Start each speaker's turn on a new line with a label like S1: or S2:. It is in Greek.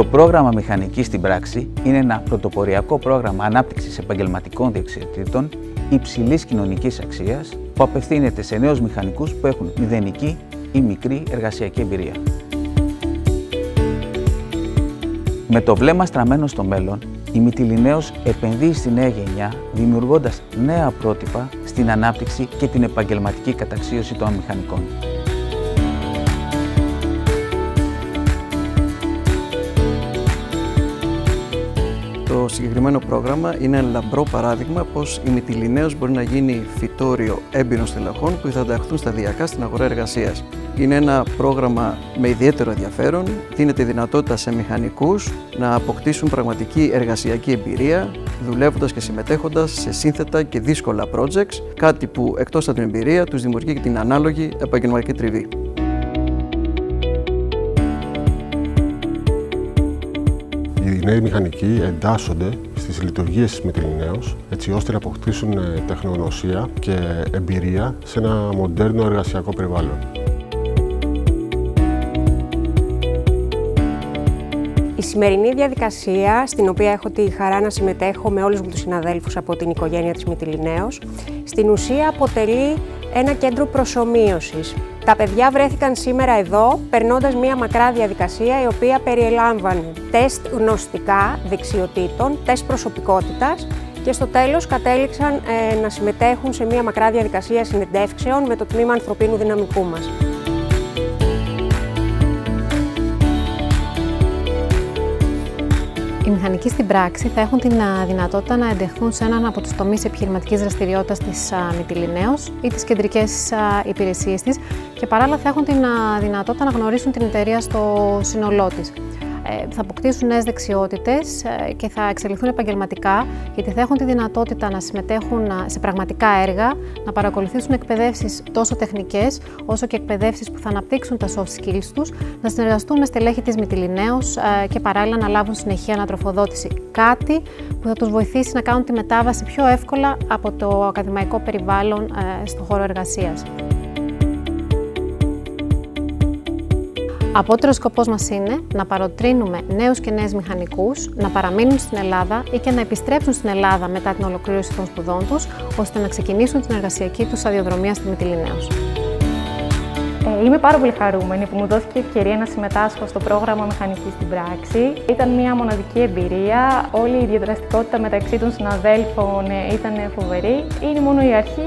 S1: πρόγραμμα Μηχανικής στην πράξη είναι ένα πρωτοποριακό πρόγραμμα ανάπτυξης επαγγελματικών δεξιοτήτων υψηλής κοινωνικής αξίας που απευθύνεται σε νέους μηχανικούς που έχουν μηδενική ή μικρή εργασιακή εμπειρία. Με το βλέμμα στραμμένο στο μέλλον, η Μυτιλινέως επενδύει στη νέα γενιά, δημιουργώντας νέα πρότυπα στην ανάπτυξη και την επαγγελματική καταξίωση των μηχανικών.
S2: Συγκεκριμένο πρόγραμμα είναι ένα λαμπρό παράδειγμα πως η Μυτιλινέως μπορεί να γίνει φυτόριο έμπειρων στελεχών που θα ενταχθούν σταδιακά στην αγορά εργασίας. Είναι ένα πρόγραμμα με ιδιαίτερο ενδιαφέρον, δίνεται δυνατότητα σε μηχανικούς να αποκτήσουν πραγματική εργασιακή εμπειρία, δουλεύοντας και συμμετέχοντας σε σύνθετα και δύσκολα projects, κάτι που εκτός από την εμπειρία τους δημιουργεί και την ανάλογη επαγγελματική τριβή.
S3: Οι νέοι μηχανικοί εντάσσονται στις λειτουργίες της Μητρινέως έτσι ώστε να αποκτήσουν ε, τεχνογνωσία και εμπειρία σε ένα μοντέρνο εργασιακό περιβάλλον.
S4: Η σημερινή διαδικασία, στην οποία έχω τη χαρά να συμμετέχω με όλους μου τους συναδέλφους από την οικογένεια της Μητυλινέως, στην ουσία αποτελεί ένα κέντρο προσωμείωσης. Τα παιδιά βρέθηκαν σήμερα εδώ, περνώντας μία μακρά διαδικασία, η οποία περιελάμβανε τεστ γνωστικά δεξιοτήτων, τεστ προσωπικότητας και στο τέλος κατέληξαν ε, να συμμετέχουν σε μία μακρά διαδικασία συνεντεύξεων με το Τμήμα Ανθρωπίνου Δυναμικού μας.
S5: Οι μηχανικοί στην πράξη θα έχουν την δυνατότητα να εντεχθούν σε έναν από τους τομείς επιχειρηματικής δραστηριότητας της Μητυλινέως ή τις κεντρικές υπηρεσίες της και παράλληλα θα έχουν την δυνατότητα να γνωρίσουν την εταιρεία στο σύνολό της. Ε, θα αποκτήσουν νέες δεξιότητες ε, και θα εξελιχθούν επαγγελματικά γιατί θα έχουν τη δυνατότητα να συμμετέχουν σε πραγματικά έργα, να παρακολουθήσουν εκπαιδεύσεις τόσο τεχνικές όσο και εκπαιδεύσεις που θα αναπτύξουν τα soft skills τους, να συνεργαστούν με στελέχη της Μητυλινέως ε, και παράλληλα να λάβουν συνεχεία ανατροφοδότηση. Κάτι που θα τους βοηθήσει να κάνουν τη μετάβαση πιο εύκολα από το ακαδημαϊκό περιβάλλον στον χώρο εργασίας. Απότερος σκοπός μας είναι να παροτρύνουμε νέους και νέες μηχανικούς να παραμείνουν στην Ελλάδα ή και να επιστρέψουν στην Ελλάδα μετά την ολοκλήρωση των σπουδών τους, ώστε να ξεκινήσουν την εργασιακή τους αδειοδρομία στη Μητυλινέως.
S6: Ε, είμαι πάρα πολύ χαρούμενη που μου δόθηκε ευκαιρία να συμμετάσχω στο πρόγραμμα Μηχανικής στην Πράξη. Ήταν μια μοναδική εμπειρία. Όλη η διαδραστικότητα μεταξύ των συναδέλφων ε, ήταν φοβερή. Είναι μόνο η αρχή